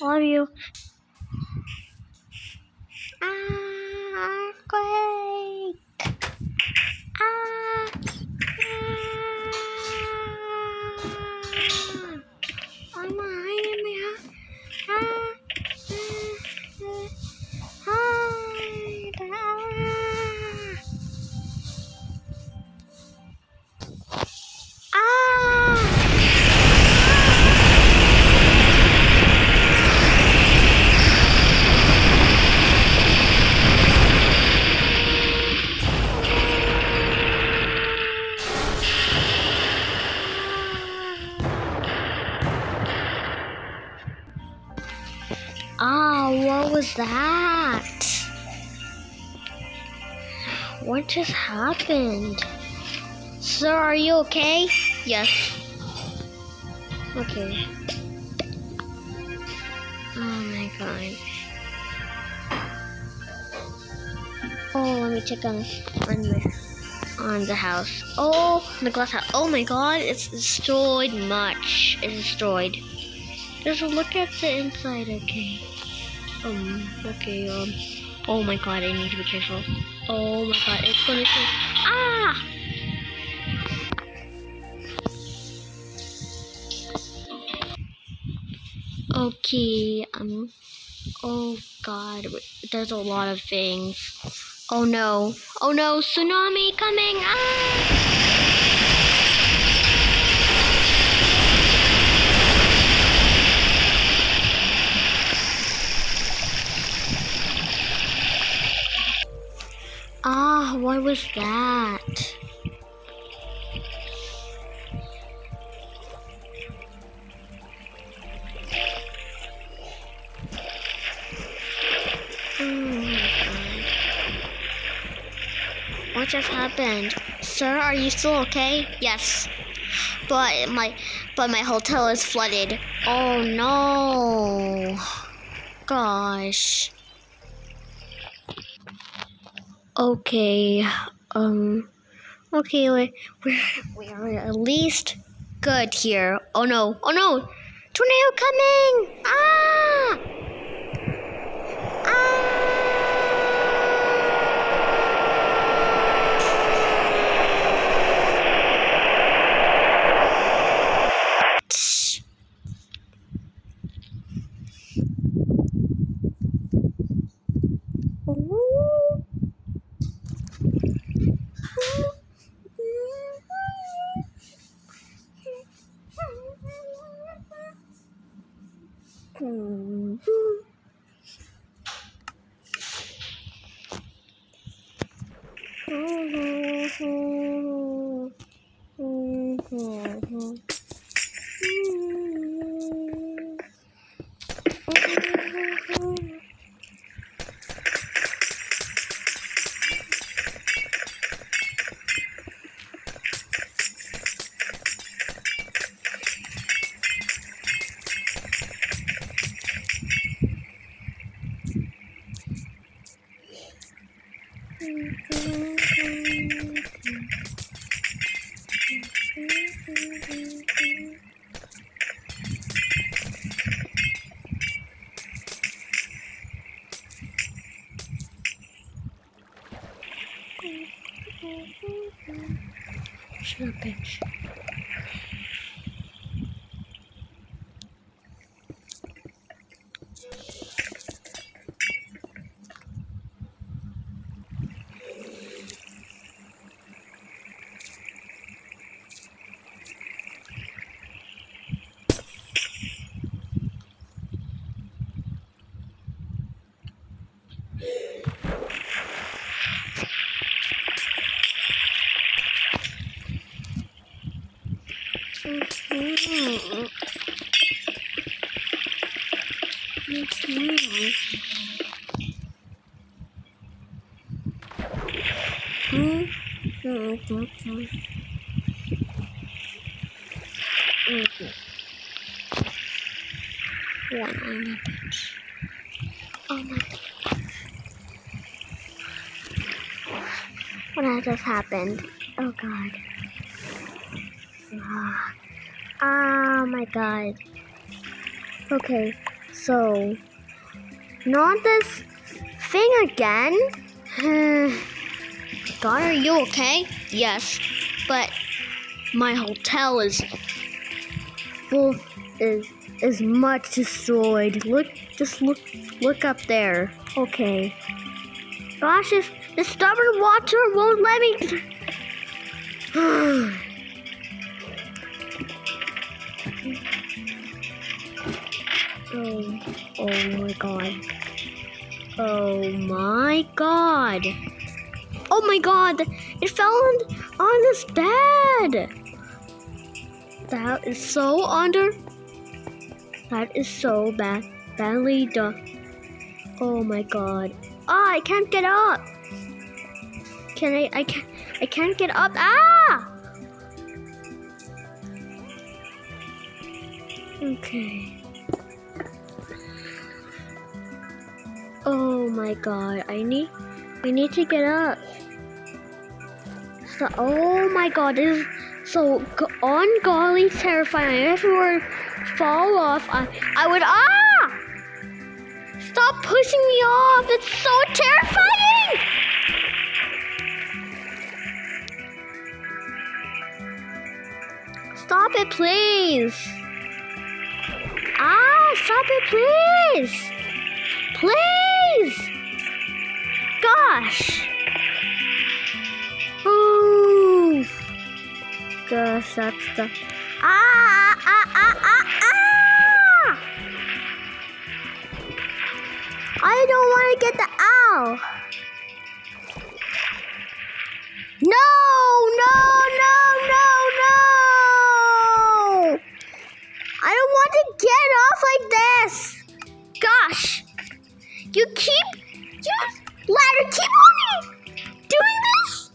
Love you. Ah, earthquake. Ah. What was that? What just happened? Sir, are you okay? Yes. Okay. Oh my god. Oh, let me check on on the on the house. Oh, the glass house. Oh my god, it's destroyed much. It's destroyed. Just look at the inside, okay? Um, okay, um. Oh my god, I need to be careful. Oh my god, it's gonna shoot. Ah! Okay, um. Oh god, there's a lot of things. Oh no. Oh no, tsunami coming! Ah! Was that? Oh. What just happened? Sir, are you still okay? Yes. But my but my hotel is flooded. Oh no. Gosh. Okay. Um okay, we we're we're at least good here. Oh no. Oh no. Tornado coming! Ah! Shut One on the bench. Oh my What has just happened? Oh god. Ah, Ah, my God. Okay, so not this thing again. Hmm. God, are you okay? Yes, but my hotel is full is is much destroyed. Look, just look look up there. Okay. Gosh, if the stubborn water won't let me. oh, oh my god. Oh my god. Oh my god, it fell on, on this bed. That is so under. That is so bad. Badly done. Oh my god. Ah, I can't get up. Can I? I can't. I can't get up. Ah! Okay. Oh my god. I need. I need to get up. So, oh my god. This is so on golly terrifying. If we were fall off, I, I would. Ah! Stop pushing me off. It's so terrifying. Stop it, please. Ah, stop it, please. Please. Gosh. Ooh. Gosh, that's the. Ah, ah, ah, ah, ah. I don't want to get the owl. No, no, no, no, no. I don't want to get off like this. Gosh, you keep, you ladder, keep on doing this.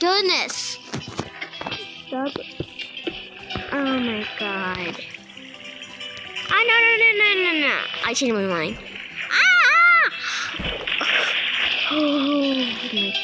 Goodness! Stop. Oh my god. Ah, no, no, no, no, no, no. I changed my mind. Ah! Oh my.